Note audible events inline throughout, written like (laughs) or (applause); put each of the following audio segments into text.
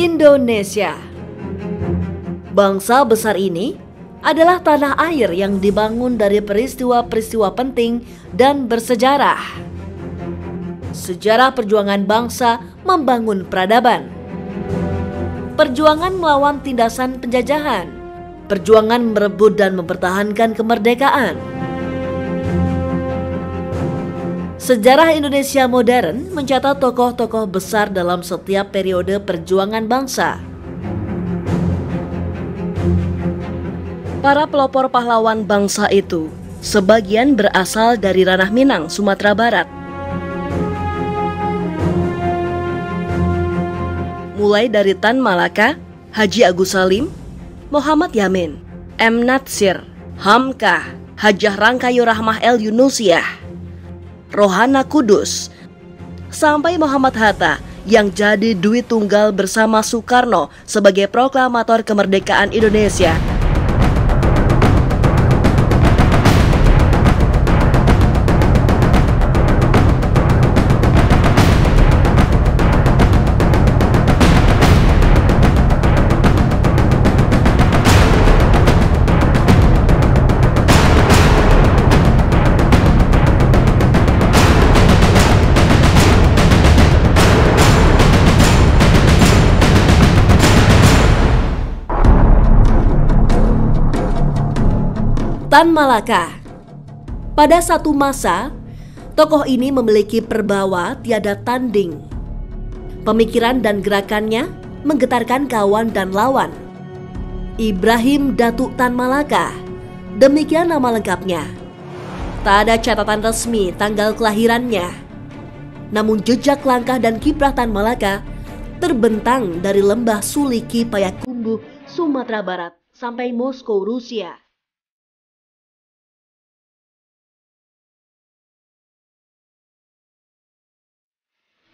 Indonesia. Bangsa besar ini adalah tanah air yang dibangun dari peristiwa-peristiwa penting dan bersejarah. Sejarah perjuangan bangsa membangun peradaban. Perjuangan melawan tindasan penjajahan. Perjuangan merebut dan mempertahankan kemerdekaan Sejarah Indonesia modern mencatat tokoh-tokoh besar dalam setiap periode perjuangan bangsa. Para pelopor pahlawan bangsa itu sebagian berasal dari ranah Minang, Sumatera Barat. Mulai dari Tan Malaka, Haji Agus Salim, Muhammad Yamin, M. Natsir, Hamka, Hajah Rangkayo Rahmah El Yunusiah, Rohana Kudus, sampai Muhammad Hatta yang jadi duit tunggal bersama Soekarno sebagai proklamator kemerdekaan Indonesia Tan Malaka. Pada satu masa, tokoh ini memiliki perbawa tiada tanding. Pemikiran dan gerakannya menggetarkan kawan dan lawan. Ibrahim Datuk Tan Malaka. Demikian nama lengkapnya. Tak ada catatan resmi tanggal kelahirannya. Namun jejak langkah dan kiprah Tan Malaka terbentang dari lembah Suliki Payakumbuh, Sumatera Barat sampai Moskow, Rusia.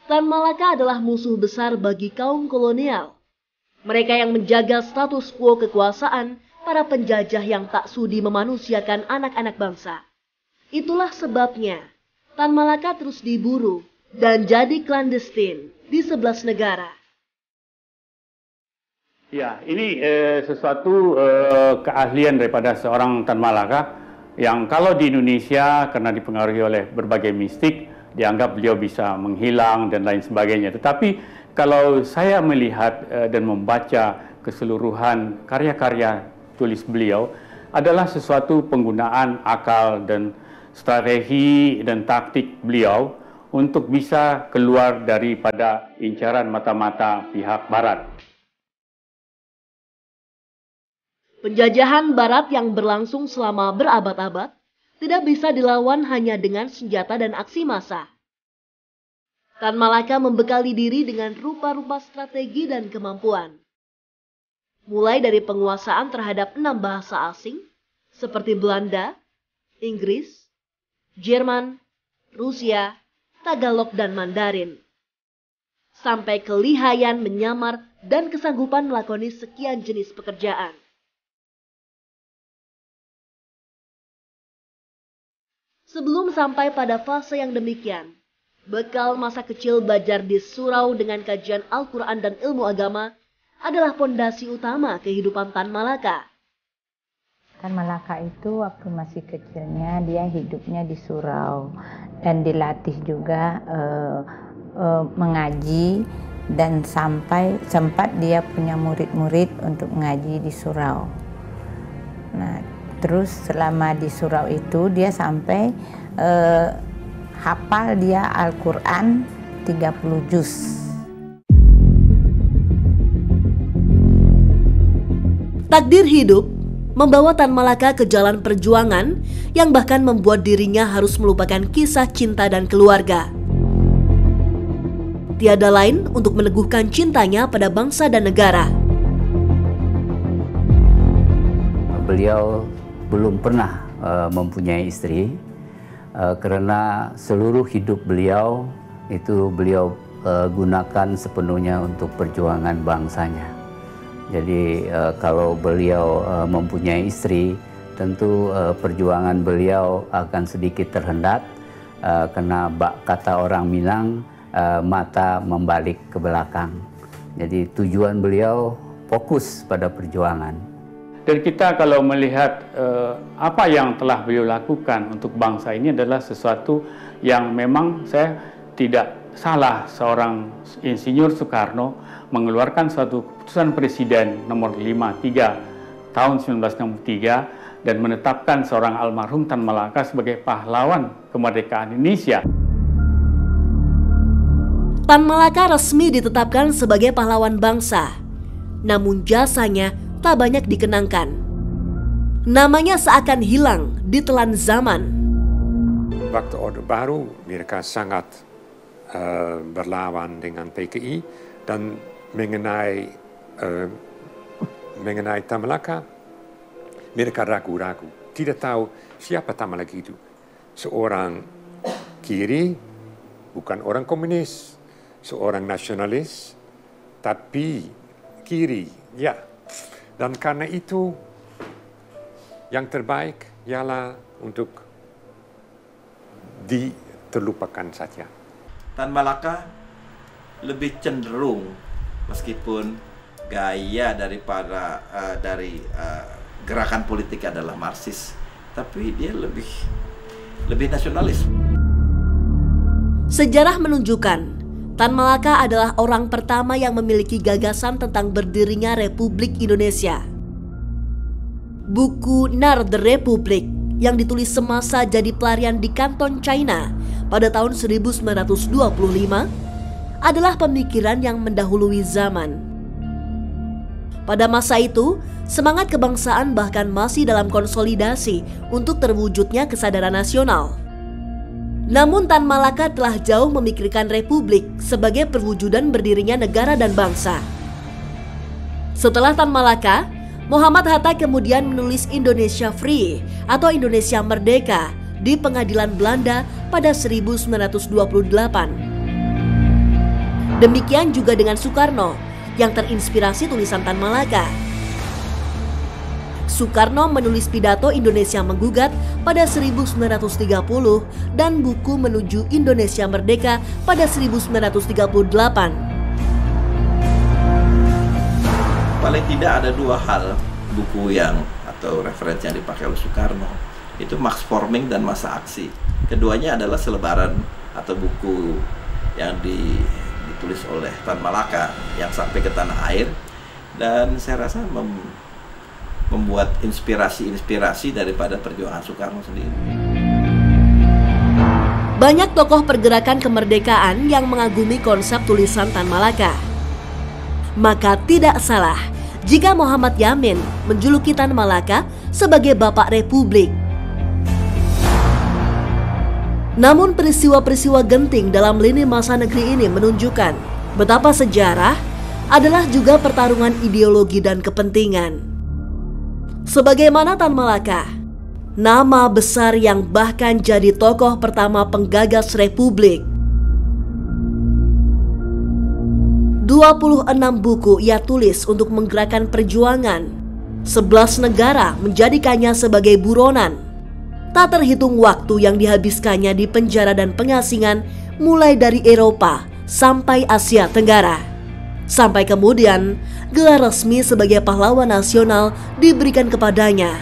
Tan Malaka adalah musuh besar bagi kaum kolonial. Mereka yang menjaga status quo kekuasaan para penjajah yang tak sudi memanusiakan anak-anak bangsa. Itulah sebabnya Tan Malaka terus diburu dan jadi klandestin di sebelas negara. Ya, ini eh, sesuatu eh, keahlian daripada seorang Tan Malaka yang kalau di Indonesia karena dipengaruhi oleh berbagai mistik, dianggap beliau bisa menghilang dan lain sebagainya. Tetapi kalau saya melihat uh, dan membaca keseluruhan karya-karya tulis beliau adalah sesuatu penggunaan akal dan strategi dan taktik beliau untuk bisa keluar daripada incaran mata-mata pihak barat. Penjajahan barat yang berlangsung selama berabad-abad tidak bisa dilawan hanya dengan senjata dan aksi massa. Tan Malaka membekali diri dengan rupa-rupa strategi dan kemampuan. Mulai dari penguasaan terhadap enam bahasa asing, seperti Belanda, Inggris, Jerman, Rusia, Tagalog, dan Mandarin. Sampai kelihayan menyamar dan kesanggupan melakoni sekian jenis pekerjaan. Sebelum sampai pada fase yang demikian, bekal masa kecil belajar di surau dengan kajian Al-Quran dan ilmu agama adalah pondasi utama kehidupan Tan Malaka. Tan Malaka itu waktu masih kecilnya dia hidupnya di surau dan dilatih juga uh, uh, mengaji dan sampai sempat dia punya murid-murid untuk mengaji di surau. Nah, Terus selama di surau itu dia sampai eh, hafal dia Al-Quran 30 juz. Takdir hidup membawa Tan Malaka ke jalan perjuangan yang bahkan membuat dirinya harus melupakan kisah cinta dan keluarga. Tiada lain untuk meneguhkan cintanya pada bangsa dan negara. Beliau belum pernah uh, mempunyai istri uh, karena seluruh hidup beliau itu beliau uh, gunakan sepenuhnya untuk perjuangan bangsanya. Jadi uh, kalau beliau uh, mempunyai istri, tentu uh, perjuangan beliau akan sedikit terhendat uh, karena bak kata orang Minang uh, mata membalik ke belakang. Jadi tujuan beliau fokus pada perjuangan. Dan kita kalau melihat uh, apa yang telah beliau lakukan untuk bangsa ini adalah sesuatu yang memang saya tidak salah seorang insinyur Soekarno mengeluarkan suatu keputusan presiden nomor 53 tahun 1963 dan menetapkan seorang almarhum Tan Malaka sebagai pahlawan kemerdekaan Indonesia. Tan Malaka resmi ditetapkan sebagai pahlawan bangsa. Namun jasanya tak banyak dikenangkan. Namanya seakan hilang di telan zaman. Waktu Orde Baru, mereka sangat uh, berlawan dengan PKI dan mengenai uh, mengenai Tan Malaka, mereka ragu-ragu, tidak tahu siapa Tan Malaka itu. Seorang kiri, bukan orang komunis, seorang nasionalis, tapi kiri, ya. Dan karena itu, yang terbaik ialah untuk diterlupakan saja. Tan Malaka lebih cenderung meskipun gaya daripada uh, dari uh, gerakan politik adalah Marxis, tapi dia lebih lebih nasionalis. Sejarah menunjukkan Tan Malaka adalah orang pertama yang memiliki gagasan tentang berdirinya Republik Indonesia. Buku Nar the Republic yang ditulis semasa jadi pelarian di kanton China pada tahun 1925 adalah pemikiran yang mendahului zaman. Pada masa itu, semangat kebangsaan bahkan masih dalam konsolidasi untuk terwujudnya kesadaran nasional. Namun Tan Malaka telah jauh memikirkan republik sebagai perwujudan berdirinya negara dan bangsa. Setelah Tan Malaka, Muhammad Hatta kemudian menulis Indonesia Free atau Indonesia Merdeka di pengadilan Belanda pada 1928. Demikian juga dengan Soekarno yang terinspirasi tulisan Tan Malaka. Soekarno menulis pidato Indonesia Menggugat pada 1930 dan buku Menuju Indonesia Merdeka pada 1938. Paling tidak ada dua hal buku yang atau referensi yang dipakai oleh Soekarno itu Max Forming dan Masa Aksi. Keduanya adalah selebaran atau buku yang di, ditulis oleh Tan Malaka yang sampai ke tanah air dan saya rasa mem, membuat inspirasi-inspirasi daripada perjuangan Soekarno sendiri. Banyak tokoh pergerakan kemerdekaan yang mengagumi konsep tulisan Tan Malaka. Maka tidak salah jika Muhammad Yamin menjuluki Tan Malaka sebagai Bapak Republik. Namun peristiwa-peristiwa genting dalam lini masa negeri ini menunjukkan betapa sejarah adalah juga pertarungan ideologi dan kepentingan. Sebagaimana Tan Malaka, nama besar yang bahkan jadi tokoh pertama penggagas republik. 26 buku ia tulis untuk menggerakkan perjuangan. 11 negara menjadikannya sebagai buronan. Tak terhitung waktu yang dihabiskannya di penjara dan pengasingan mulai dari Eropa sampai Asia Tenggara. Sampai kemudian, gelar resmi sebagai pahlawan nasional diberikan kepadanya.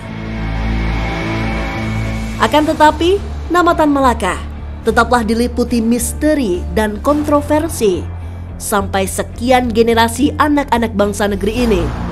Akan tetapi, nama Tan Malaka tetaplah diliputi misteri dan kontroversi sampai sekian generasi anak-anak bangsa negeri ini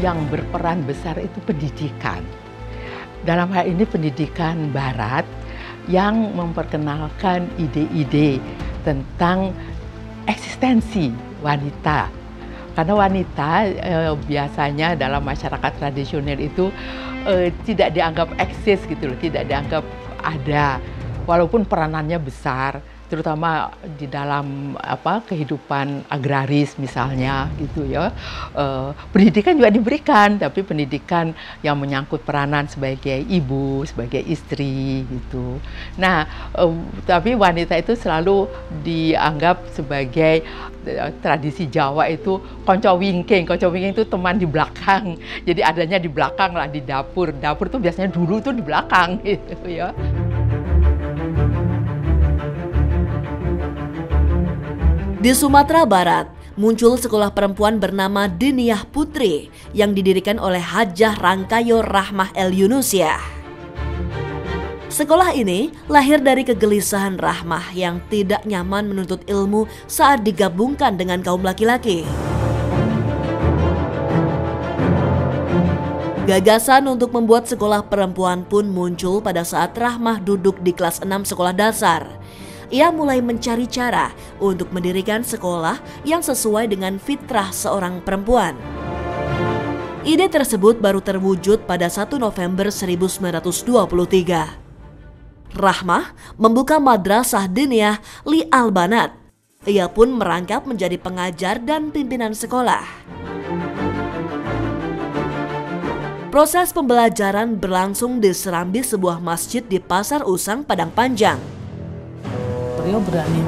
yang berperan besar itu pendidikan. Dalam hal ini pendidikan barat yang memperkenalkan ide-ide tentang eksistensi wanita. Karena wanita eh, biasanya dalam masyarakat tradisional itu eh, tidak dianggap eksis gitu loh, tidak dianggap ada walaupun peranannya besar terutama di dalam apa kehidupan agraris misalnya gitu ya. Uh, pendidikan juga diberikan tapi pendidikan yang menyangkut peranan sebagai ibu sebagai istri gitu. Nah uh, tapi wanita itu selalu dianggap sebagai uh, tradisi Jawa itu konco wingking. Konco wingking itu teman di belakang. Jadi adanya di belakang lah di dapur. Dapur tuh biasanya dulu tuh di belakang (laughs) gitu ya Di Sumatera Barat, muncul sekolah perempuan bernama Diniyah Putri yang didirikan oleh Hajah Rangkayo Rahmah El Yunusiah. Sekolah ini lahir dari kegelisahan Rahmah yang tidak nyaman menuntut ilmu saat digabungkan dengan kaum laki-laki. Gagasan untuk membuat sekolah perempuan pun muncul pada saat Rahmah duduk di kelas 6 sekolah dasar ia mulai mencari cara untuk mendirikan sekolah yang sesuai dengan fitrah seorang perempuan. Ide tersebut baru terwujud pada 1 November 1923. Rahmah membuka madrasah diniyah Li Albanat. Ia pun merangkap menjadi pengajar dan pimpinan sekolah. Proses pembelajaran berlangsung di serambi sebuah masjid di Pasar Usang, Padang Panjang beliau berani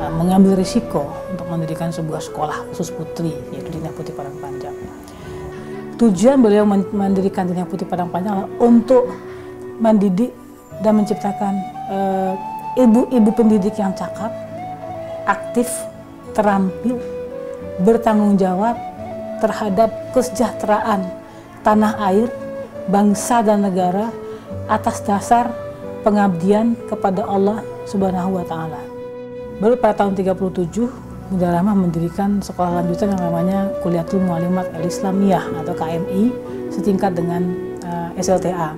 uh, mengambil risiko untuk mendirikan sebuah sekolah khusus putri yaitu Dinia Putih Padang Panjang. Tujuan beliau mendirikan Dinia Putih Padang Panjang adalah untuk mendidik dan menciptakan uh, ibu-ibu uh, pendidik yang cakap, aktif, terampil, bertanggung jawab terhadap kesejahteraan tanah air, bangsa dan negara atas dasar pengabdian kepada Allah Subhanahu wa taala. Baru pada tahun 37 Bunda Rahmah mendirikan sekolah lanjutan yang namanya Kuliatul Mualimat Al Islamiyah atau KMI setingkat dengan uh, eh, SLTA.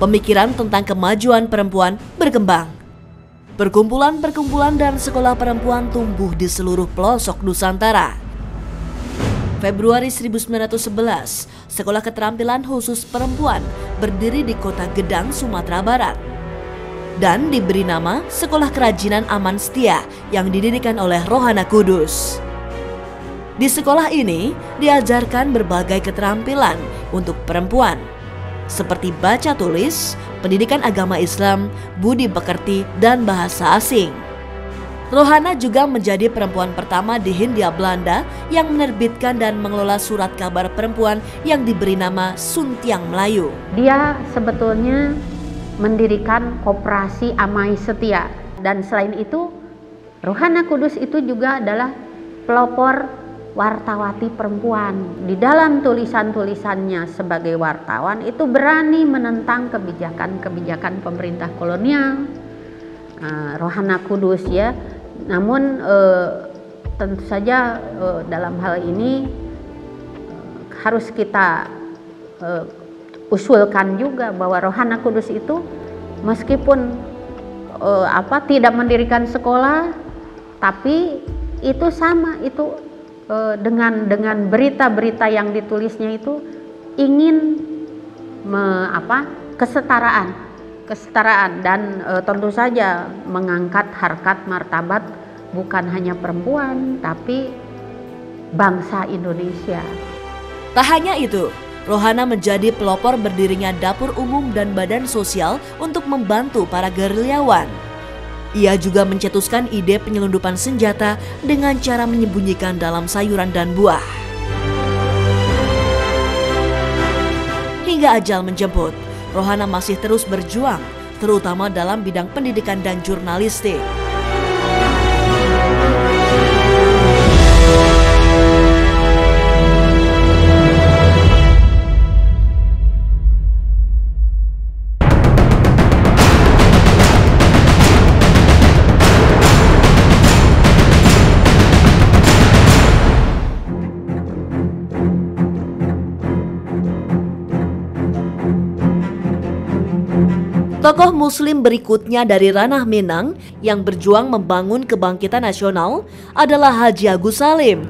Pemikiran tentang kemajuan perempuan berkembang. Perkumpulan-perkumpulan dan sekolah perempuan tumbuh di seluruh pelosok Nusantara. Februari 1911, Sekolah Keterampilan Khusus Perempuan berdiri di kota Gedang, Sumatera Barat. Dan diberi nama Sekolah Kerajinan Aman Setia yang didirikan oleh Rohana Kudus. Di sekolah ini diajarkan berbagai keterampilan untuk perempuan, seperti baca tulis, pendidikan agama Islam, budi pekerti, dan bahasa asing. Rohana juga menjadi perempuan pertama di Hindia Belanda yang menerbitkan dan mengelola surat kabar perempuan yang diberi nama Suntiang Melayu. Dia sebetulnya mendirikan koperasi Amai Setia dan selain itu Rohana Kudus itu juga adalah pelopor wartawati perempuan. Di dalam tulisan-tulisannya sebagai wartawan itu berani menentang kebijakan-kebijakan pemerintah kolonial. Nah, Rohana Kudus ya namun eh, tentu saja eh, dalam hal ini eh, harus kita eh, usulkan juga bahwa Rohana Kudus itu meskipun eh, apa tidak mendirikan sekolah tapi itu sama itu eh, dengan dengan berita-berita yang ditulisnya itu ingin me, apa kesetaraan kesetaraan dan e, tentu saja mengangkat harkat martabat bukan hanya perempuan tapi bangsa Indonesia. Tak hanya itu, Rohana menjadi pelopor berdirinya dapur umum dan badan sosial untuk membantu para gerilyawan. Ia juga mencetuskan ide penyelundupan senjata dengan cara menyembunyikan dalam sayuran dan buah. Hingga ajal menjemput, Rohana masih terus berjuang, terutama dalam bidang pendidikan dan jurnalistik. Tokoh muslim berikutnya dari ranah Minang yang berjuang membangun kebangkitan nasional adalah Haji Agus Salim.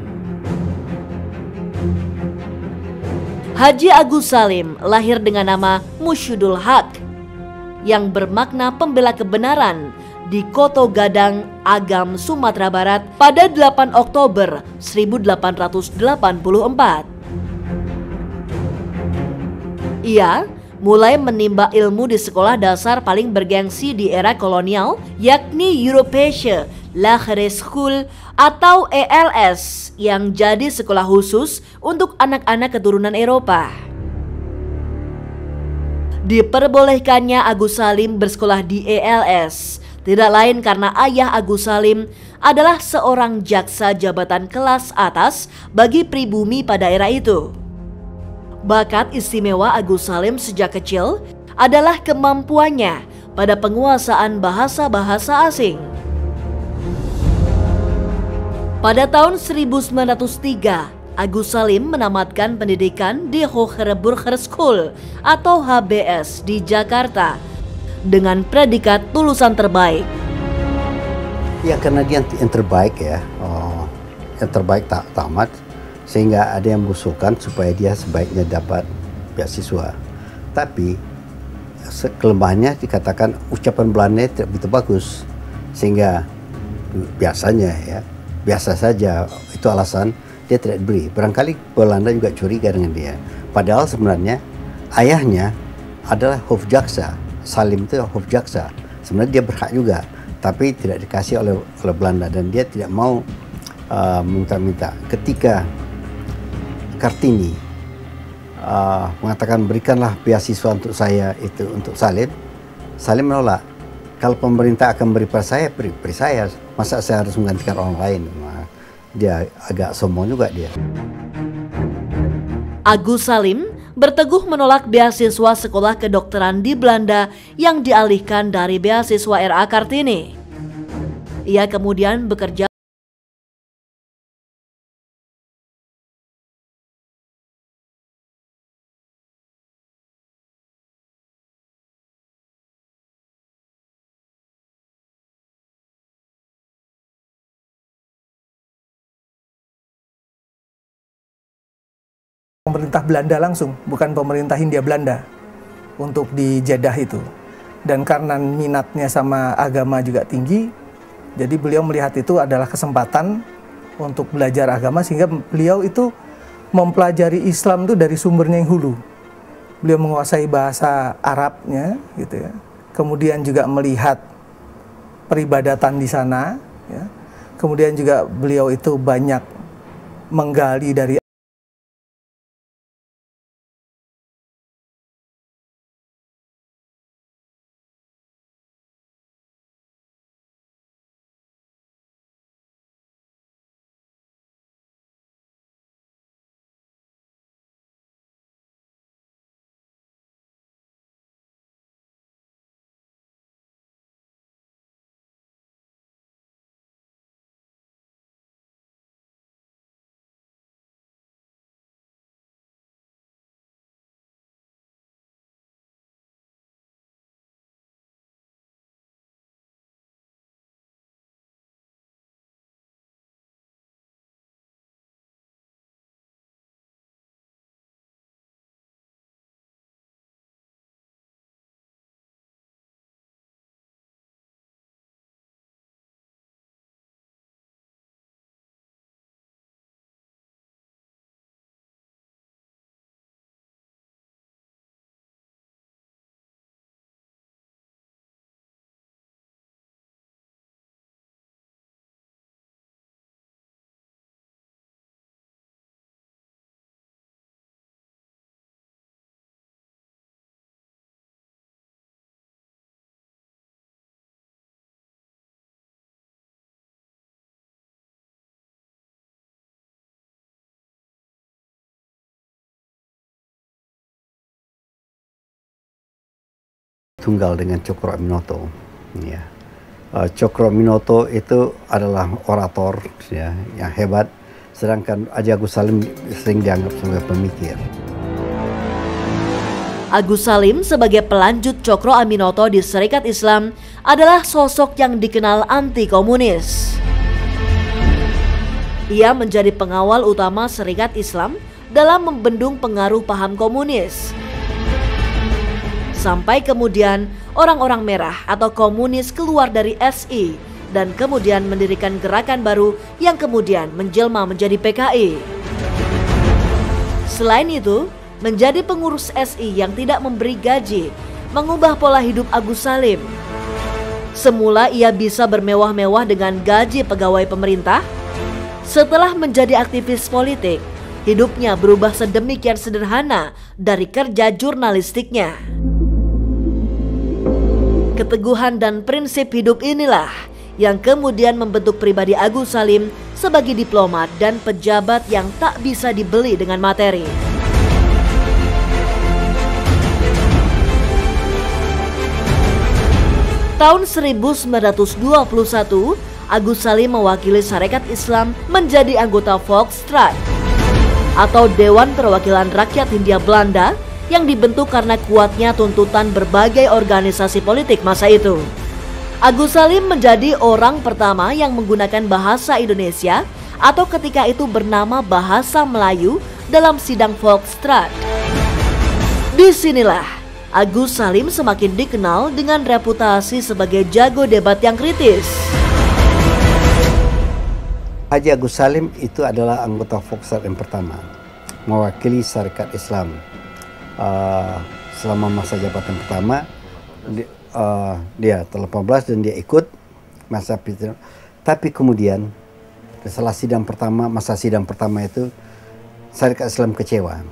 Haji Agus Salim lahir dengan nama Musyudul Haq yang bermakna pembela kebenaran di Koto Gadang, Agam, Sumatera Barat pada 8 Oktober 1884. Ia mulai menimba ilmu di sekolah dasar paling bergengsi di era kolonial yakni Europeische Lagere School atau ELS yang jadi sekolah khusus untuk anak-anak keturunan Eropa. Diperbolehkannya Agus Salim bersekolah di ELS tidak lain karena ayah Agus Salim adalah seorang jaksa jabatan kelas atas bagi pribumi pada era itu. Bakat istimewa Agus Salim sejak kecil adalah kemampuannya pada penguasaan bahasa-bahasa asing. Pada tahun 1903, Agus Salim menamatkan pendidikan di Hochburger School atau HBS di Jakarta dengan predikat lulusan terbaik. Ya karena dia yang terbaik ya, oh, yang terbaik tak tamat sehingga ada yang mengusulkan supaya dia sebaiknya dapat beasiswa. Tapi kelemahannya dikatakan ucapan Belanda tidak begitu bagus sehingga biasanya ya biasa saja itu alasan dia tidak diberi. Barangkali Belanda juga curiga dengan dia. Padahal sebenarnya ayahnya adalah Hofjaksa. Salim itu Hofjaksa. Sebenarnya dia berhak juga, tapi tidak dikasih oleh, oleh Belanda dan dia tidak mau minta-minta. Uh, Ketika Kartini uh, mengatakan berikanlah beasiswa untuk saya itu untuk Salim. Salim menolak. Kalau pemerintah akan beri pada saya, beri, beri saya. Masa saya harus menggantikan orang lain? Nah, dia agak sombong juga dia. Agus Salim berteguh menolak beasiswa sekolah kedokteran di Belanda yang dialihkan dari beasiswa RA Kartini. Ia kemudian bekerja pemerintah Belanda langsung, bukan pemerintah Hindia Belanda untuk di Jeddah itu. Dan karena minatnya sama agama juga tinggi, jadi beliau melihat itu adalah kesempatan untuk belajar agama sehingga beliau itu mempelajari Islam itu dari sumbernya yang hulu. Beliau menguasai bahasa Arabnya gitu ya. Kemudian juga melihat peribadatan di sana ya. Kemudian juga beliau itu banyak menggali dari tunggal dengan Cokro Aminoto. Ya. Uh, Cokro Aminoto itu adalah orator ya, yang hebat, sedangkan Haji Agus Salim sering dianggap sebagai pemikir. Agus Salim sebagai pelanjut Cokro Aminoto di Serikat Islam adalah sosok yang dikenal anti komunis. Ia menjadi pengawal utama Serikat Islam dalam membendung pengaruh paham komunis. Sampai kemudian orang-orang merah atau komunis keluar dari SI dan kemudian mendirikan gerakan baru yang kemudian menjelma menjadi PKI. Selain itu, menjadi pengurus SI yang tidak memberi gaji, mengubah pola hidup Agus Salim. Semula ia bisa bermewah-mewah dengan gaji pegawai pemerintah. Setelah menjadi aktivis politik, hidupnya berubah sedemikian sederhana dari kerja jurnalistiknya. Keteguhan dan prinsip hidup inilah yang kemudian membentuk pribadi Agus Salim sebagai diplomat dan pejabat yang tak bisa dibeli dengan materi. Tahun 1921, Agus Salim mewakili Sarekat Islam menjadi anggota Volksraad atau Dewan Perwakilan Rakyat Hindia Belanda yang dibentuk karena kuatnya tuntutan berbagai organisasi politik masa itu. Agus Salim menjadi orang pertama yang menggunakan bahasa Indonesia atau ketika itu bernama bahasa Melayu dalam sidang Volksraad. Di sinilah Agus Salim semakin dikenal dengan reputasi sebagai jago debat yang kritis. Haji Agus Salim itu adalah anggota Foksat yang pertama, mewakili Syarikat Islam. Uh, selama masa jabatan pertama, di, uh, dia telah 18 dan dia ikut masa pidana. Tapi kemudian setelah sidang pertama, masa sidang pertama itu, Syarikat Islam kecewa.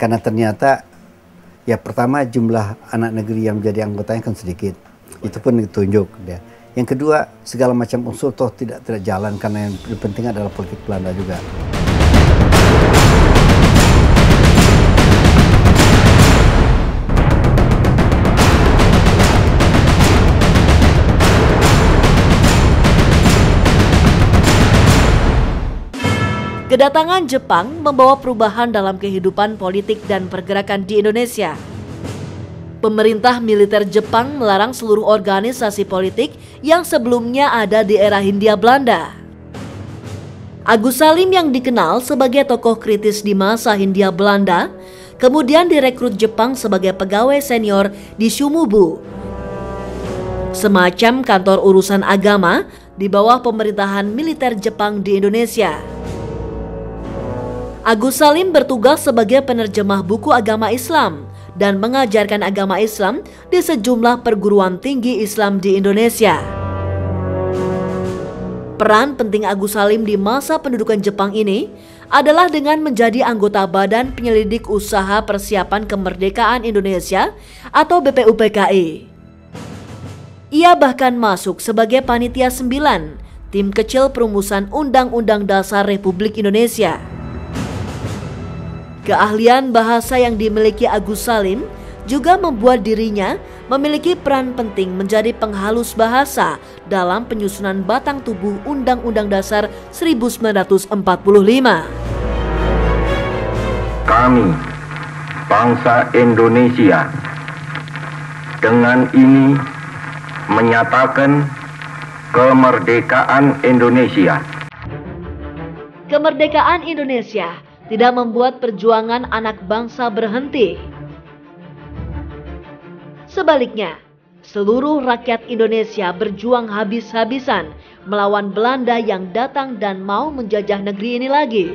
Karena ternyata Ya pertama jumlah anak negeri yang menjadi anggotanya kan sedikit. Itu pun ditunjuk dia. Yang kedua segala macam unsur toh tidak tidak jalan karena yang penting adalah politik Belanda juga. Kedatangan Jepang membawa perubahan dalam kehidupan politik dan pergerakan di Indonesia. Pemerintah militer Jepang melarang seluruh organisasi politik yang sebelumnya ada di era Hindia Belanda. Agus Salim yang dikenal sebagai tokoh kritis di masa Hindia Belanda, kemudian direkrut Jepang sebagai pegawai senior di Shumubu. Semacam kantor urusan agama di bawah pemerintahan militer Jepang di Indonesia. Agus Salim bertugas sebagai penerjemah buku agama Islam dan mengajarkan agama Islam di sejumlah perguruan tinggi Islam di Indonesia. Peran penting Agus Salim di masa pendudukan Jepang ini adalah dengan menjadi anggota Badan Penyelidik Usaha Persiapan Kemerdekaan Indonesia atau BPUPKI. Ia bahkan masuk sebagai panitia 9 tim kecil perumusan Undang-Undang Dasar Republik Indonesia. Keahlian bahasa yang dimiliki Agus Salim juga membuat dirinya memiliki peran penting menjadi penghalus bahasa dalam penyusunan batang tubuh Undang-Undang Dasar 1945. Kami, bangsa Indonesia, dengan ini menyatakan kemerdekaan Indonesia. Kemerdekaan Indonesia tidak membuat perjuangan anak bangsa berhenti. Sebaliknya, seluruh rakyat Indonesia berjuang habis-habisan melawan Belanda yang datang dan mau menjajah negeri ini lagi.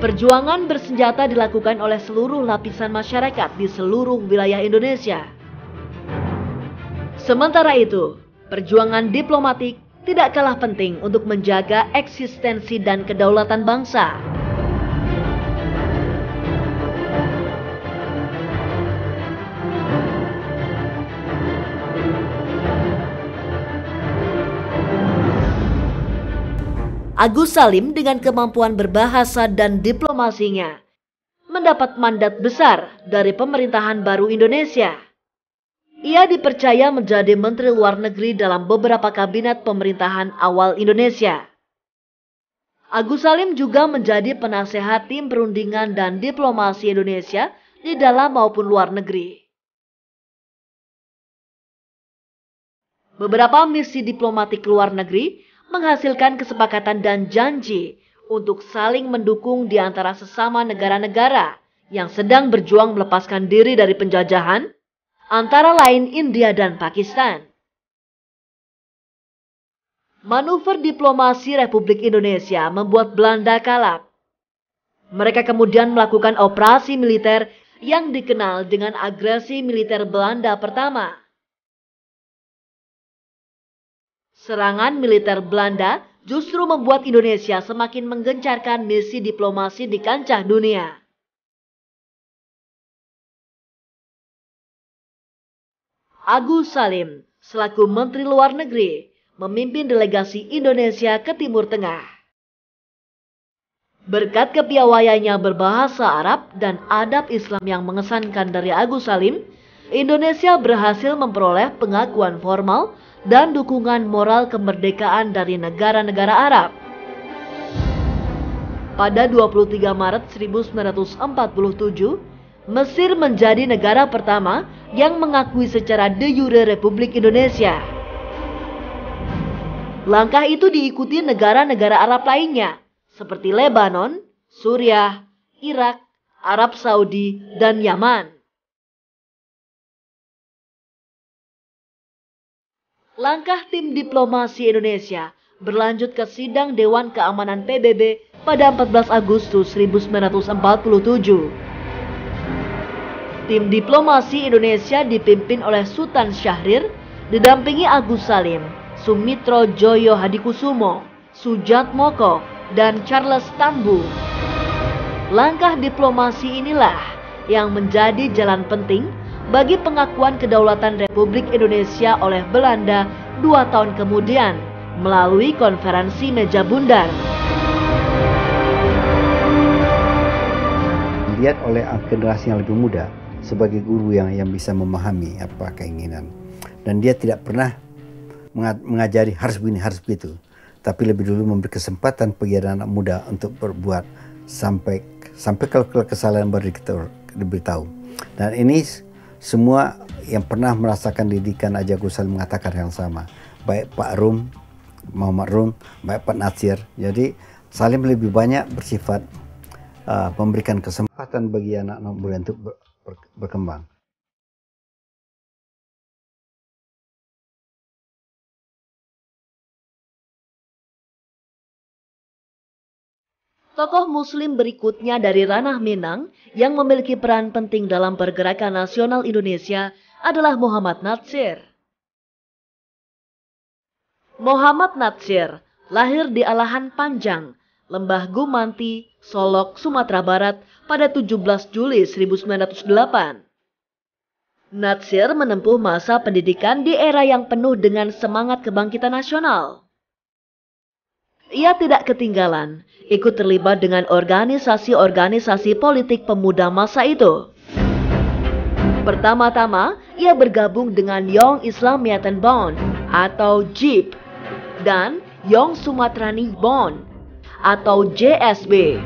Perjuangan bersenjata dilakukan oleh seluruh lapisan masyarakat di seluruh wilayah Indonesia. Sementara itu, perjuangan diplomatik tidak kalah penting untuk menjaga eksistensi dan kedaulatan bangsa. Agus Salim dengan kemampuan berbahasa dan diplomasinya mendapat mandat besar dari pemerintahan baru Indonesia. Ia dipercaya menjadi Menteri Luar Negeri dalam beberapa kabinet pemerintahan awal Indonesia. Agus Salim juga menjadi penasehat tim perundingan dan diplomasi Indonesia di dalam maupun luar negeri. Beberapa misi diplomatik luar negeri menghasilkan kesepakatan dan janji untuk saling mendukung di antara sesama negara-negara yang sedang berjuang melepaskan diri dari penjajahan, antara lain India dan Pakistan. Manuver diplomasi Republik Indonesia membuat Belanda kalap. Mereka kemudian melakukan operasi militer yang dikenal dengan agresi militer Belanda pertama. Serangan militer Belanda justru membuat Indonesia semakin menggencarkan misi diplomasi di kancah dunia. Agus Salim selaku Menteri Luar Negeri memimpin delegasi Indonesia ke Timur Tengah. Berkat kepiawaiannya berbahasa Arab dan adab Islam yang mengesankan dari Agus Salim, Indonesia berhasil memperoleh pengakuan formal dan dukungan moral kemerdekaan dari negara-negara Arab. Pada 23 Maret 1947, Mesir menjadi negara pertama yang mengakui secara de jure Republik Indonesia. Langkah itu diikuti negara-negara Arab lainnya, seperti Lebanon, Suriah, Irak, Arab Saudi, dan Yaman. Langkah tim diplomasi Indonesia berlanjut ke sidang Dewan Keamanan PBB pada 14 Agustus 1947. Tim diplomasi Indonesia dipimpin oleh Sultan Syahrir, didampingi Agus Salim, Sumitro Joyo Hadikusumo, Sujat Moko, dan Charles Tambu. Langkah diplomasi inilah yang menjadi jalan penting bagi pengakuan kedaulatan Republik Indonesia oleh Belanda dua tahun kemudian melalui konferensi meja bundar. Dilihat oleh generasi yang lebih muda sebagai guru yang yang bisa memahami apa keinginan. Dan dia tidak pernah mengajari harus begini harus begitu. Tapi lebih dulu memberi kesempatan bagi anak muda untuk berbuat sampai sampai kalau kesalahan baru diberitahu. Dan ini semua yang pernah merasakan didikan Aja Gusal mengatakan yang sama. Baik Pak Rum, Muhammad Rum, baik Pak Nasir. Jadi Salim lebih banyak bersifat uh, memberikan kesempatan bagi anak-anak muda untuk ber, ber, berkembang. Tokoh Muslim berikutnya dari ranah Minang yang memiliki peran penting dalam pergerakan nasional Indonesia adalah Muhammad Natsir. Muhammad Natsir lahir di Alahan Panjang, Lembah Gumanti, Solok, Sumatera Barat pada 17 Juli 1908. Natsir menempuh masa pendidikan di era yang penuh dengan semangat kebangkitan nasional. Ia tidak ketinggalan ikut terlibat dengan organisasi-organisasi politik pemuda masa itu. Pertama-tama, ia bergabung dengan Young Islamiatan Bond atau JIP dan Young Sumatrani Bond atau JSB.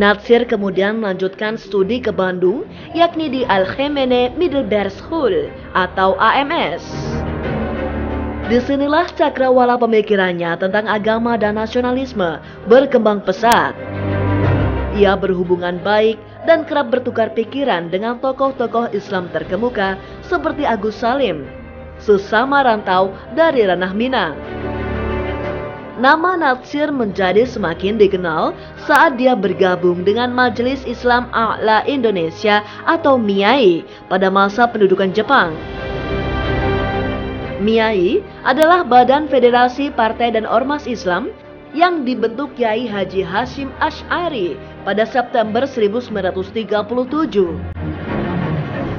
Natsir kemudian melanjutkan studi ke Bandung, yakni di Al-Khemene Middlebury School atau AMS. Di sinilah cakrawala pemikirannya tentang agama dan nasionalisme berkembang pesat. Ia berhubungan baik dan kerap bertukar pikiran dengan tokoh-tokoh Islam terkemuka seperti Agus Salim, sesama rantau dari ranah Minang. Nama Natsir menjadi semakin dikenal saat dia bergabung dengan Majelis Islam A'la Indonesia atau MIAI pada masa pendudukan Jepang. MIAI adalah badan federasi partai dan ormas Islam yang dibentuk Kiai Haji Hashim Ash'ari pada September 1937.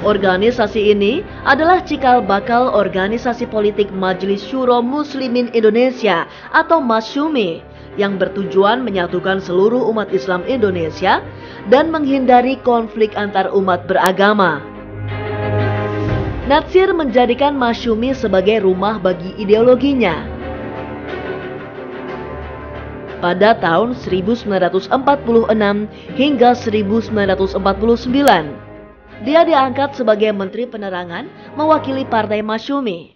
Organisasi ini adalah cikal bakal organisasi politik Majelis Syuro Muslimin Indonesia atau Masyumi yang bertujuan menyatukan seluruh umat Islam Indonesia dan menghindari konflik antar umat beragama. Natsir menjadikan Masyumi sebagai rumah bagi ideologinya. pada tahun 1946 hingga 1949. Dia diangkat sebagai Menteri Penerangan mewakili Partai Masyumi.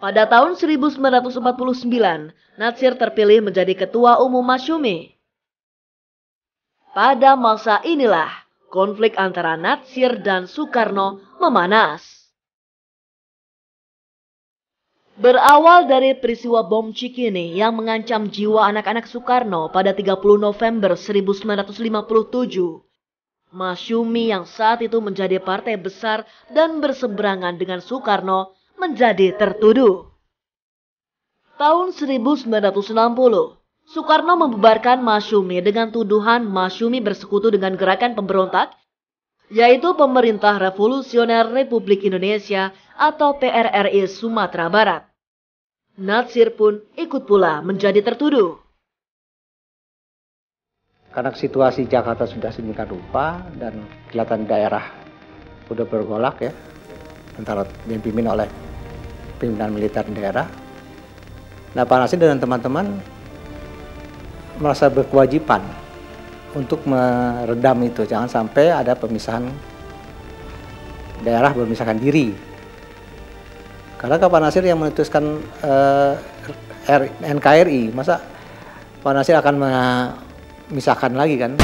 Pada tahun 1949, Natsir terpilih menjadi Ketua Umum Masyumi. Pada masa inilah, konflik antara Natsir dan Soekarno memanas. Berawal dari peristiwa bom Cikini yang mengancam jiwa anak-anak Soekarno pada 30 November 1957, Masyumi yang saat itu menjadi partai besar dan berseberangan dengan Soekarno menjadi tertuduh. Tahun 1960, Soekarno membubarkan Masyumi dengan tuduhan Masyumi bersekutu dengan gerakan pemberontak, yaitu Pemerintah Revolusioner Republik Indonesia atau PRRI Sumatera Barat. Natsir pun ikut pula menjadi tertuduh. Karena situasi Jakarta sudah sedemikian rupa dan kelihatan daerah sudah bergolak ya antara dipimpin oleh pimpinan militer daerah. Nah Pak Nasir dan teman-teman merasa berkewajiban untuk meredam itu, jangan sampai ada pemisahan daerah bermisahkan diri. Karena Pak Nasir yang memutuskan uh, NKRI, masa Pak Nasir akan misahkan lagi kan.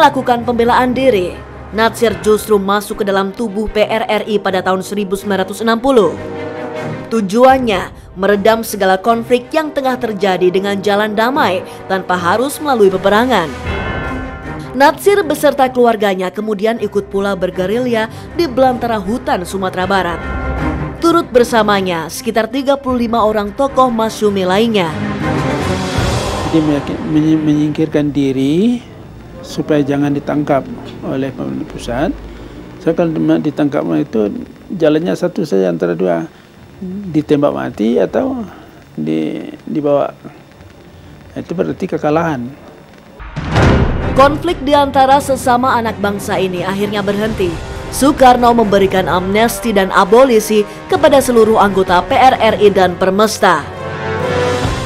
Melakukan pembelaan diri, Natsir justru masuk ke dalam tubuh PRRI pada tahun 1960. Tujuannya meredam segala konflik yang tengah terjadi dengan jalan damai tanpa harus melalui peperangan. Natsir beserta keluarganya kemudian ikut pula bergerilya di belantara hutan Sumatera Barat. Turut bersamanya sekitar 35 orang tokoh masyumi lainnya. Jadi menyingkirkan diri supaya jangan ditangkap oleh pemerintah pusat. Saya kalau ditangkap itu jalannya satu saja antara dua ditembak mati atau di, dibawa. Itu berarti kekalahan. Konflik di antara sesama anak bangsa ini akhirnya berhenti. Soekarno memberikan amnesti dan abolisi kepada seluruh anggota PRRI dan Permesta.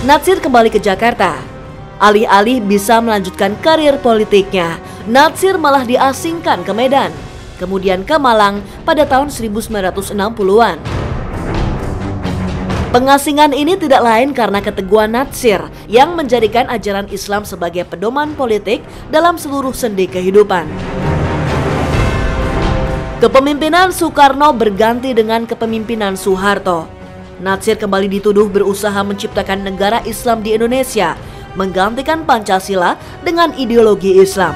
Natsir kembali ke Jakarta Alih-alih bisa melanjutkan karir politiknya, Natsir malah diasingkan ke Medan, kemudian ke Malang pada tahun 1960-an. Pengasingan ini tidak lain karena keteguhan Natsir yang menjadikan ajaran Islam sebagai pedoman politik dalam seluruh sendi kehidupan. Kepemimpinan Soekarno berganti dengan kepemimpinan Soeharto. Natsir kembali dituduh berusaha menciptakan negara Islam di Indonesia menggantikan Pancasila dengan ideologi Islam.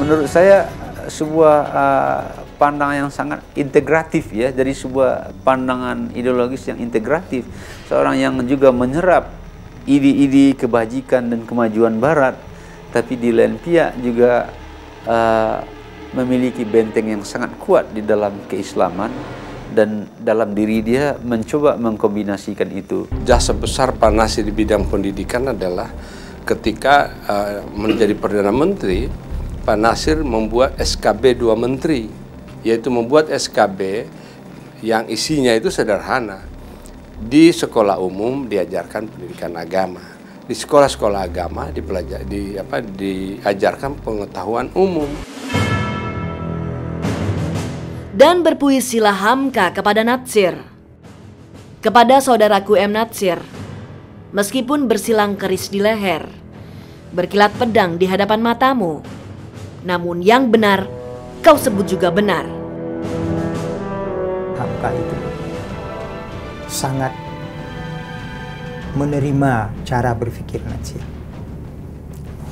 Menurut saya sebuah uh, pandangan yang sangat integratif ya dari sebuah pandangan ideologis yang integratif seorang yang juga menyerap ide-ide kebajikan dan kemajuan barat tapi di lain pihak juga uh, memiliki benteng yang sangat kuat di dalam keislaman dan dalam diri dia mencoba mengkombinasikan itu. Jasa besar Pak Nasir di bidang pendidikan adalah ketika uh, menjadi Perdana Menteri, Pak Nasir membuat SKB dua menteri, yaitu membuat SKB yang isinya itu sederhana. Di sekolah umum diajarkan pendidikan agama. Di sekolah-sekolah agama di apa diajarkan pengetahuan umum dan berpuisilah Hamka kepada Natsir. Kepada saudaraku M. Natsir, meskipun bersilang keris di leher, berkilat pedang di hadapan matamu, namun yang benar kau sebut juga benar. Hamka itu sangat menerima cara berpikir Natsir.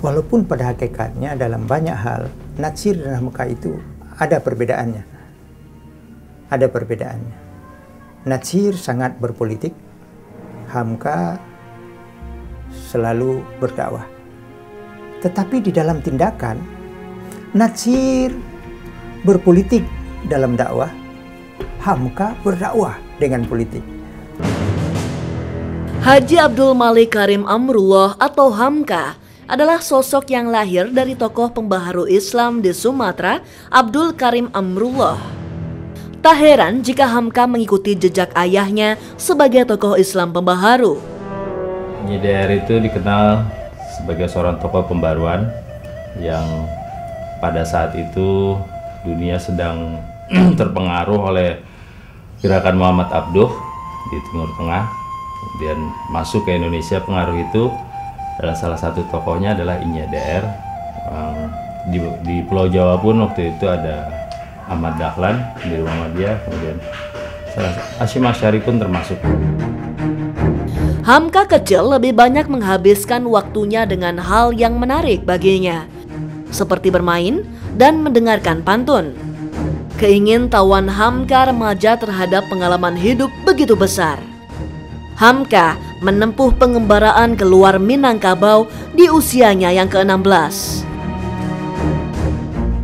Walaupun pada hakikatnya dalam banyak hal Natsir dan Hamka itu ada perbedaannya ada perbedaannya. Natsir sangat berpolitik, Hamka selalu berdakwah. Tetapi di dalam tindakan, Natsir berpolitik dalam dakwah, Hamka berdakwah dengan politik. Haji Abdul Malik Karim Amrullah atau Hamka adalah sosok yang lahir dari tokoh pembaharu Islam di Sumatera, Abdul Karim Amrullah. Tak heran jika Hamka mengikuti jejak ayahnya sebagai tokoh Islam pembaharu. NYDR itu dikenal sebagai seorang tokoh pembaruan yang pada saat itu dunia sedang (clears throat) terpengaruh oleh gerakan Muhammad Abduh di Timur Tengah kemudian masuk ke Indonesia pengaruh itu adalah salah satu tokohnya adalah Inya DR di, di Pulau Jawa pun waktu itu ada Ahmad Dahlan di rumah dia kemudian Hashim Asyari pun termasuk Hamka kecil lebih banyak menghabiskan waktunya dengan hal yang menarik baginya, seperti bermain dan mendengarkan pantun. Keingintahuan Hamka remaja terhadap pengalaman hidup begitu besar. Hamka menempuh pengembaraan keluar Minangkabau di usianya yang ke-16.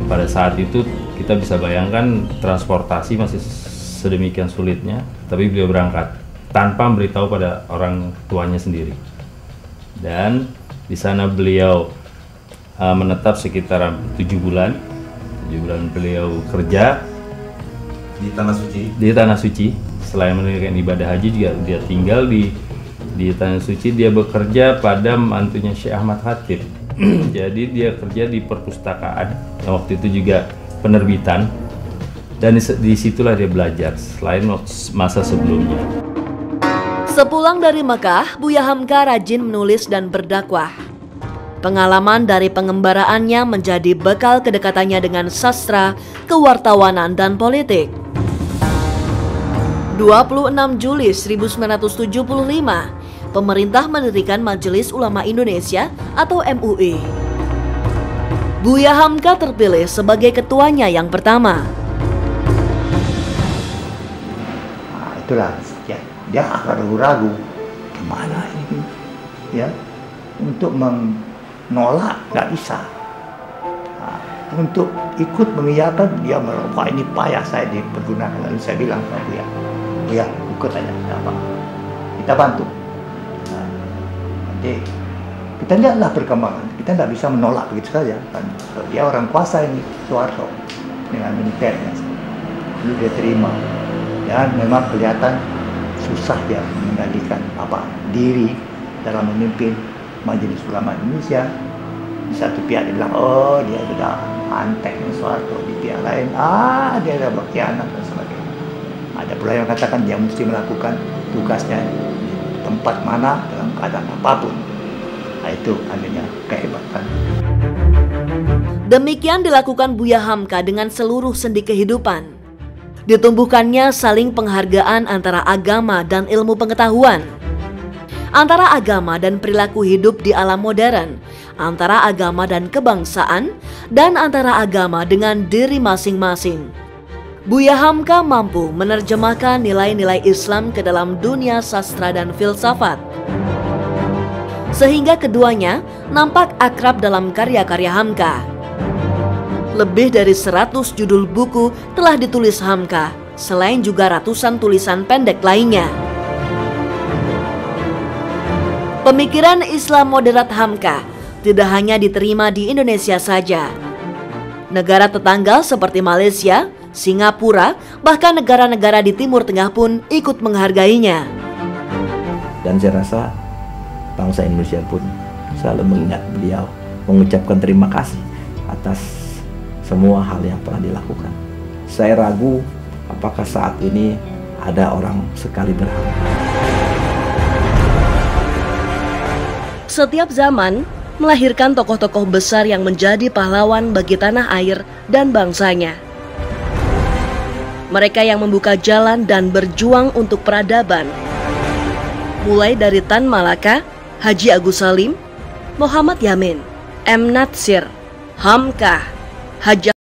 Pada saat itu kita bisa bayangkan transportasi masih sedemikian sulitnya, tapi beliau berangkat tanpa memberitahu pada orang tuanya sendiri. Dan di sana beliau uh, menetap sekitar tujuh bulan. Tujuh bulan beliau kerja di tanah suci. Di tanah suci. Selain menunaikan ibadah haji juga dia tinggal di di tanah suci. Dia bekerja pada mantunya Syekh Ahmad Khatib. (clears throat) Jadi dia kerja di perpustakaan yang waktu itu juga penerbitan dan di situlah dia belajar selain masa sebelumnya. Sepulang dari Mekah, Buya Hamka rajin menulis dan berdakwah. Pengalaman dari pengembaraannya menjadi bekal kedekatannya dengan sastra, kewartawanan, dan politik. 26 Juli 1975, pemerintah mendirikan Majelis Ulama Indonesia atau MUI. Buya Hamka terpilih sebagai ketuanya yang pertama. Nah, itulah dia akan ragu-ragu. Gimana ini? Ya untuk menolak nggak bisa. Nah, untuk ikut mengiyakan dia merokok. Ini payah saya dipergunakan. Lalu saya bilang sama dia ya ikut aja apa kita bantu. Nah, nanti kita lihatlah perkembangan kita tidak bisa menolak begitu saja kan dia orang kuasa ini Soeharto dengan militernya lalu dia terima dan memang kelihatan susah dia mengendalikan apa diri dalam memimpin Majelis Ulama Indonesia. Di satu pihak dia bilang, oh dia sudah antek sesuatu. Di pihak lain, ah dia sudah berkhianat dan sebagainya. Ada pula yang katakan dia mesti melakukan tugasnya di tempat mana dalam keadaan apa pun. Nah, itu adanya kehebatan. Demikian dilakukan Buya Hamka dengan seluruh sendi kehidupan ditumbuhkannya saling penghargaan antara agama dan ilmu pengetahuan, antara agama dan perilaku hidup di alam modern, antara agama dan kebangsaan, dan antara agama dengan diri masing-masing. Buya Hamka mampu menerjemahkan nilai-nilai Islam ke dalam dunia sastra dan filsafat. Sehingga keduanya nampak akrab dalam karya-karya Hamka lebih dari 100 judul buku telah ditulis Hamka, selain juga ratusan tulisan pendek lainnya. Pemikiran Islam moderat Hamka tidak hanya diterima di Indonesia saja. Negara tetangga seperti Malaysia, Singapura, bahkan negara-negara di Timur Tengah pun ikut menghargainya. Dan saya rasa bangsa Indonesia pun selalu mengingat beliau, mengucapkan terima kasih atas semua hal yang pernah dilakukan. Saya ragu apakah saat ini ada orang sekali berharap. Setiap zaman melahirkan tokoh-tokoh besar yang menjadi pahlawan bagi tanah air dan bangsanya. Mereka yang membuka jalan dan berjuang untuk peradaban. Mulai dari Tan Malaka, Haji Agus Salim, Muhammad Yamin, M. Natsir, Hamka, Haji